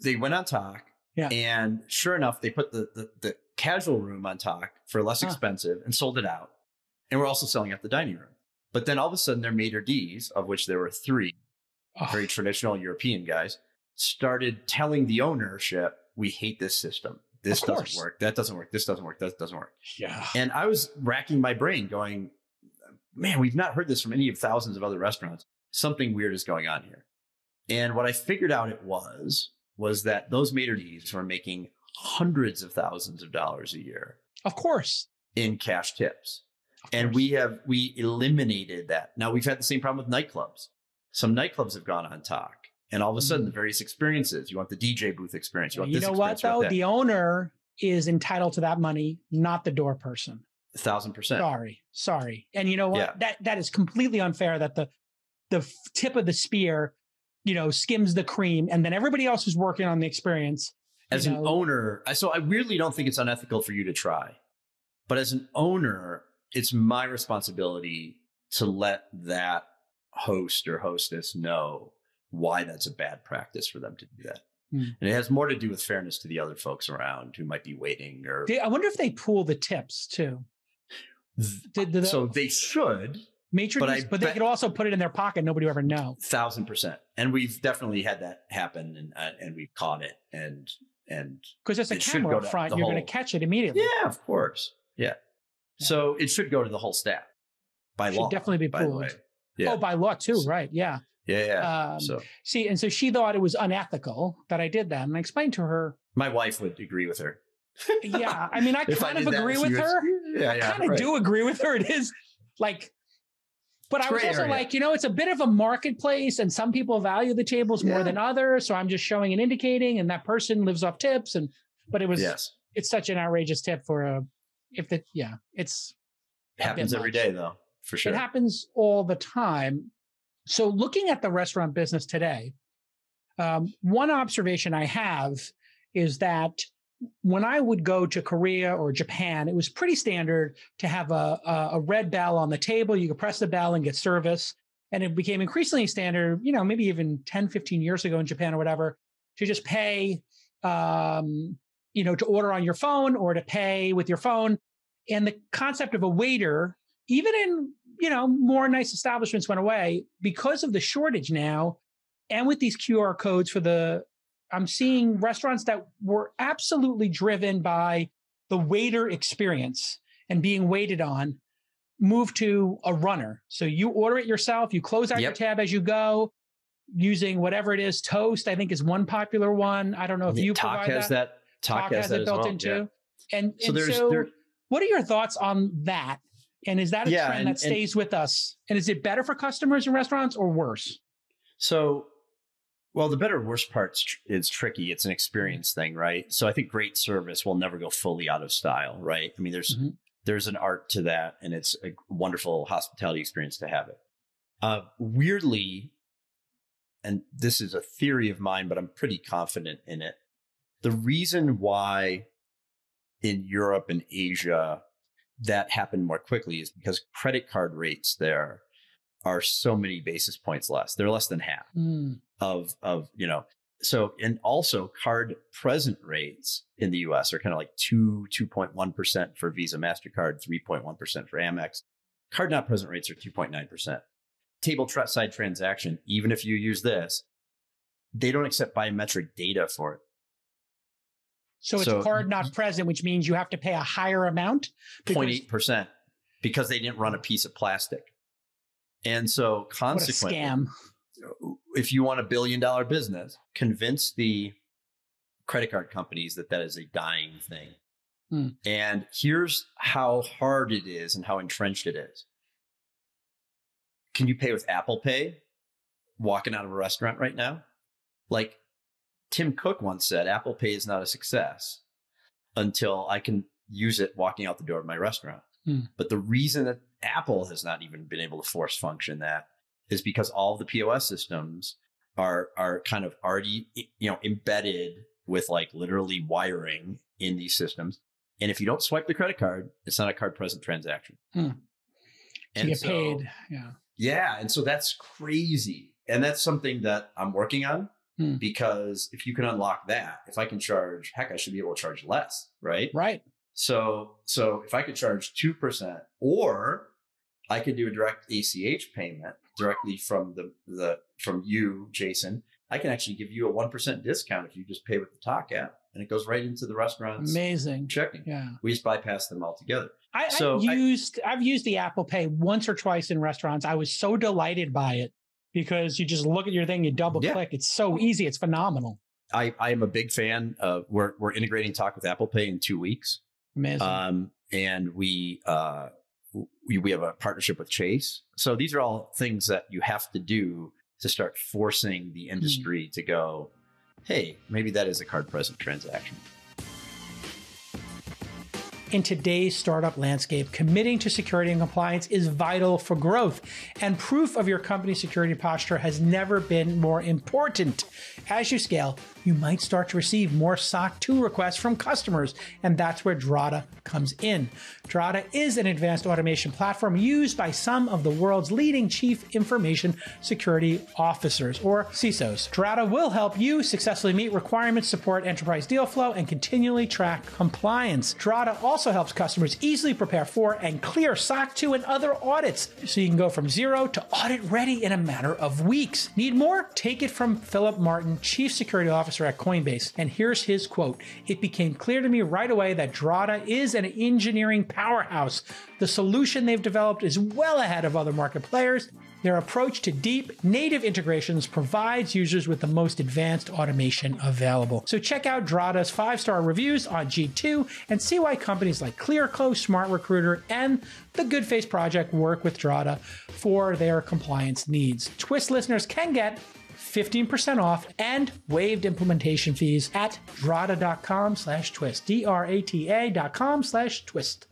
they went on Tock. Yeah. And sure enough, they put the, the, the casual room on Tock for less Huh. expensive and sold it out. And we're also selling out the dining room. But then all of a sudden, their maitre d's, of which there were three, Oh, very traditional European guys, started telling the ownership, we hate this system. This doesn't work. That doesn't work. This doesn't work. That doesn't work. yeah. And I was racking my brain going, man, we've not heard this from any of thousands of other restaurants. Something weird is going on here. And what I figured out it was, was that those maitre d's were making hundreds of thousands of dollars a year Of course. in cash tips. And we have, we eliminated that. Now we've had the same problem with nightclubs. Some nightclubs have gone on Tock. And all of a sudden, mm. the various experiences, you want the DJ booth experience. You want you this know what though? The owner is entitled to that money, not the door person. A thousand percent. Sorry, sorry. And you know what? Yeah. That that is completely unfair. That the the tip of the spear, you know, skims the cream, and then everybody else is working on the experience. as you an owner, so I really don't think it's unethical for you to try. But as an owner, it's my responsibility to let that host or hostess know why that's a bad practice for them to do that. Hmm. And it has more to do with fairness to the other folks around who might be waiting or I wonder if they pool the tips too. Did, did so they should maitre but I but they could also put it in their pocket. Nobody would ever know. thousand percent. And we've definitely had that happen and uh, and we've caught it and and Because there's a camera up front. You're going to catch it immediately. yeah, of course. Yeah. Yeah. So it should go to the whole staff by Should law. definitely be by the Yeah. Oh, by law too, right? Yeah. Yeah, yeah. Um, so See, and so she thought it was unethical that I did that, and I explained to her, my wife would agree with her. yeah. I mean, I kind of did that, agree with was- her. Yeah, yeah. kind of right. do agree with her. It is like, but It's I was also area. like, you know, it's a bit of a marketplace, and some people value the tables more Yeah. than others. So I'm just showing and indicating, and that person lives off tips. And but it was, Yes. it's such an outrageous tip for a, if the, yeah, it's It happens bit every much. day though, for sure. it happens all the time. So, looking at the restaurant business today, um, one observation I have is that when I would go to Korea or Japan, it was pretty standard to have a, a, red bell on the table. You could press the bell and get service. And it became increasingly standard, you know, maybe even 10, 15 years ago in Japan or whatever, to just pay, um, you know, to order on your phone or to pay with your phone. And the concept of a waiter, even in you know, more nice establishments went away because of the shortage now. And with these QR codes for the, I'm seeing restaurants that were absolutely driven by the waiter experience and being waited on move to a runner. So you order it yourself, you close out your tab as you go using whatever it is. Toast, I think, is one popular one. I don't know if you Tock provide has that. that. Tock, has, that built well. into. yeah. And, So and there's so there, what are your thoughts on that? And is that a Yeah, trend and- that and- stays with us? And is it better for customers in restaurants or worse? So, well, the better worst part's tr- is tricky. It's an experience thing, right? So I think great service will never go fully out of style, right? I mean, there's Mhm. there's an art to that, and it's a wonderful hospitality experience to have it. Uh, weirdly, and this is a theory of mine, but I'm pretty confident in it. The reason why in Europe and Asia that happened more quickly is because credit card rates there are so many basis points less. They're less than half Mm, of of you know. So and also card present rates in the US are kind of like 2 2.1% for Visa Mastercard 3.1% for Amex. Card not present rates are 2.9% table tra- side transaction even if you use this they don't accept biometric data for it. So it's So- card not present, which means you have to pay a higher amount. because- 0.8% because they didn't run a piece of plastic and so consequently scam. if you want a billion dollar business, convince the credit card companies that that is a dying thing. Hmm. And here's how hard it is and how entrenched it is. Can you pay with Apple Pay walking out of a restaurant right now? Like Tim Cook once said, Apple Pay is not a success until I can use it walking out the door of my restaurant. Hmm. But the reason that Apple has not even been able to force function that is because all the POS systems are are kind of already you know embedded with like literally wiring in these systems. And if you don't swipe the credit card, it's not a card present transaction. Hmm. So And you get so- paid. Yeah. yeah, and so that's crazy. And that's something that I'm working on. Hmm. Because if you can unlock that, if I can charge, heck, I should be able to charge less, right? Right. So, so if I could charge 2% or I could do a direct ACH payment directly from the, the, from you, Jason, I can actually give you a 1% discount if you just pay with the Tock app and it goes right into the restaurant's amazing checking. Yeah. We just bypass them altogether. I, so I used, I, I've used the Apple Pay once or twice in restaurants. I was so delighted by it because you just look at your thing, you double yeah. click. It's so easy. It's phenomenal. I, I am a big fan of we're we're integrating Tock with Apple Pay in two weeks. Amazing. Um, and we uh we we have a partnership with Chase. So these are all things that you have to do to start forcing the hmm. industry mm. to go, hey, maybe that is a card present transaction. In today's startup landscape, committing to security and compliance is vital for growth, and proof of your company's security posture has never been more important. As you scale, you might start to receive more SOC 2 requests from customers, and that's where Drata comes in. Drata is an advanced automation platform used by some of the world's leading chief information security officers, or CISOs. Drata will help you successfully meet requirements, support enterprise deal flow, and continually track compliance. Drata also helps customers easily prepare for and clear SOC 2 and other audits, so you can go from zero to audit ready in a matter of weeks. Need more? Take it from Philip Martin, Chief Security officer at Coinbase. And here's his quote It became clear to me right away that Drata is an engineering powerhouse. The solution they've developed is well ahead of other market players. Their approach to deep native integrations provides users with the most advanced automation available. So check out Drata's five star reviews on G2 and see why companies like ClearClose, Smart Recruiter, and the Goodface Project work with Drata for their compliance needs. Twist listeners can get 15% off and waived implementation fees at drata.com slash twist. D-R-A-T-A dot com slash twist.